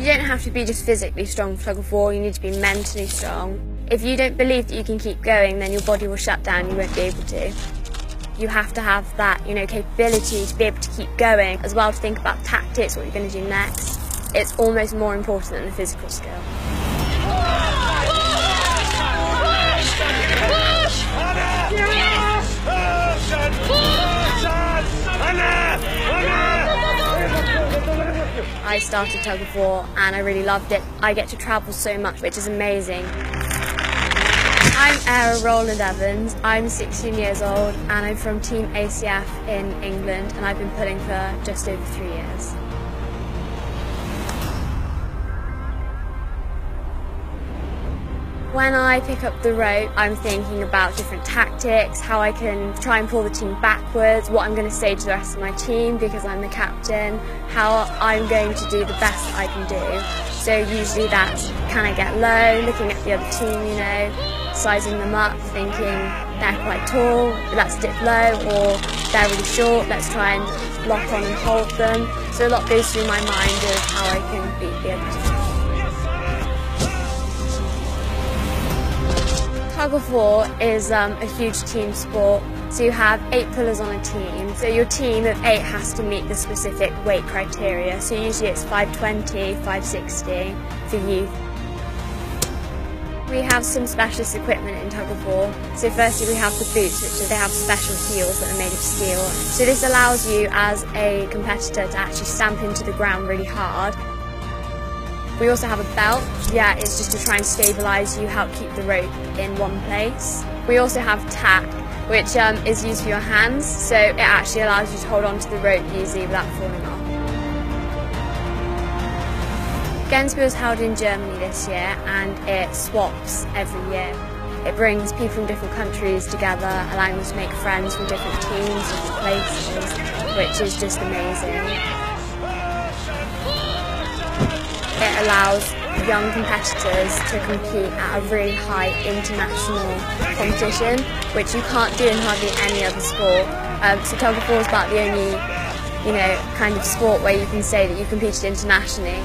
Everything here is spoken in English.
You don't have to be just physically strong for tug of war, you need to be mentally strong. If you don't believe that you can keep going, then your body will shut down, you won't be able to. You have to have that, you know, capability to be able to keep going, as well to think about tactics, what you're going to do next. It's almost more important than the physical skill. I started tug of war and I really loved it. I get to travel so much, which is amazing. I'm Era Roland Evans. I'm 16 years old and I'm from Team ACF in England and I've been pulling for just over three years. When I pick up the rope, I'm thinking about different tactics, how I can try and pull the team backwards, what I'm going to say to the rest of my team because I'm the captain, how I'm going to do the best I can do. So usually that's can I get low, looking at the other team, you know, sizing them up, thinking they're quite tall, let's dip low, or they're really short, let's try and lock on and hold them. So a lot goes through my mind of how I can beat the other team. Tug of war is um, a huge team sport. So you have eight pullers on a team. So your team of eight has to meet the specific weight criteria. So usually it's 520, 560 for youth. We have some specialist equipment in tug of war. So firstly we have the boots, which they have special heels that are made of steel. So this allows you as a competitor to actually stamp into the ground really hard we also have a belt. Yeah, it's just to try and stabilise you, help keep the rope in one place. We also have tack, which um, is used for your hands, so it actually allows you to hold on to the rope easily without falling off. GENSB was held in Germany this year and it swaps every year. It brings people from different countries together, allowing them to make friends from different teams, different places, which is just amazing. It allows young competitors to compete at a really high international competition, which you can't do in hardly any other sport. Um, so tug of war is about the only, you know, kind of sport where you can say that you competed internationally.